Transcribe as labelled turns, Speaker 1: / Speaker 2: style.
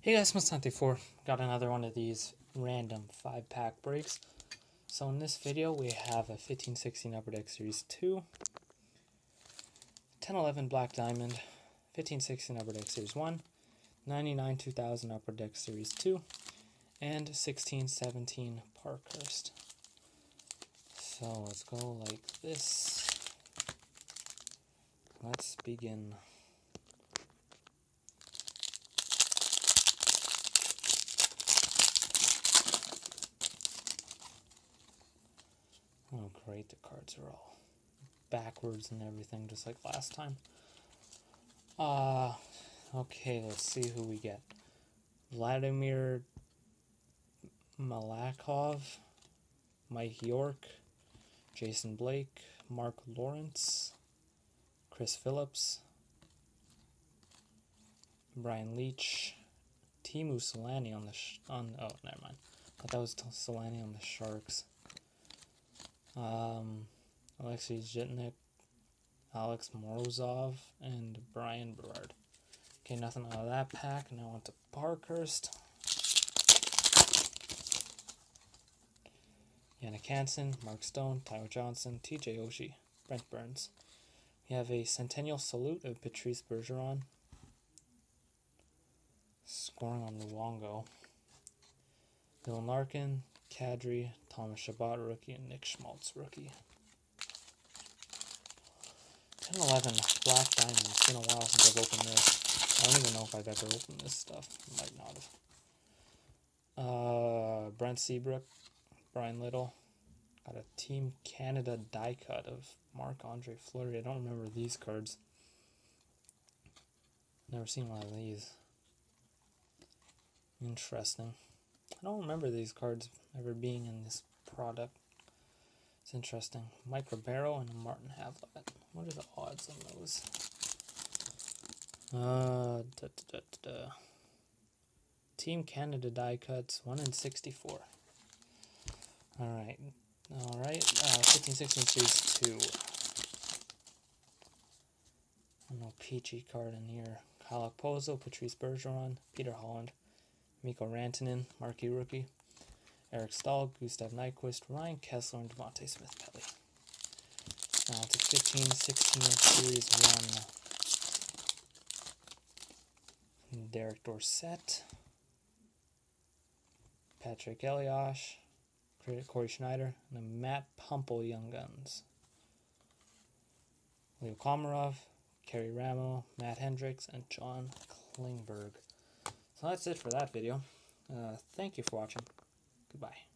Speaker 1: Hey guys, Must94. Got another one of these random 5-pack breaks. So in this video, we have a 1516 Upper Deck Series 2, 1011 Black Diamond, 1516 Upper Deck Series 1, 99 2000 Upper Deck Series 2, and 1617 Parkhurst. So let's go like this. Let's begin. Oh great, the cards are all backwards and everything, just like last time. Uh, okay, let's see who we get. Vladimir Malakhov, Mike York, Jason Blake, Mark Lawrence, Chris Phillips, Brian Leetch, Teemu Selanne on the on oh never mind. I thought that was Selanne on the Sharks. Um, Alexei Zhitnik, Alex Morozov, and Bryan Berard. Okay, nothing out of that pack. Now on to Parkhurst. Jannik Hansen, Mark Stone, Tyler Johnson, TJ Oshie, Brent Burns. We have a Centennial Salute of Patrice Bergeron. Scoring on Luongo. Dylan Larkin, Kadri, Thomas Chabot rookie, and Nick Schmaltz rookie. 10 11 Black Diamond. It's been a while since I've opened this. I don't even know if I've ever opened this stuff. Might not have. Uh, Brent Seabrook, Bryan Little. Got a Team Canada die cut of Marc Andre Fleury. I don't remember these cards. Never seen one of these. Interesting. I don't remember these cards ever being in this product. It's interesting. Mike Ribeiro and Martin Havlat. What are the odds on those? Uh, da, da, da, Team Canada die cuts, 1 in 64. Alright. Alright. Uh, 15 16 series 2. No peachy card in here. Kyle Okposo, Patrice Bergeron, Peter Holland, Mikko Rantanen, marquee rookie. Eric Staal, Gustav Nyquist, Ryan Kesler, and Devante Smith-Pelly. Now to 15, 16 Series 1. Derek Dorsett, Patrik Elias, Cory Schneider, and Matt Puempel Young Guns. Leo Komarov, Karri Ramo, Matt Hendricks, and John Klingberg. So that's it for that video. Uh, thank you for watching. Goodbye.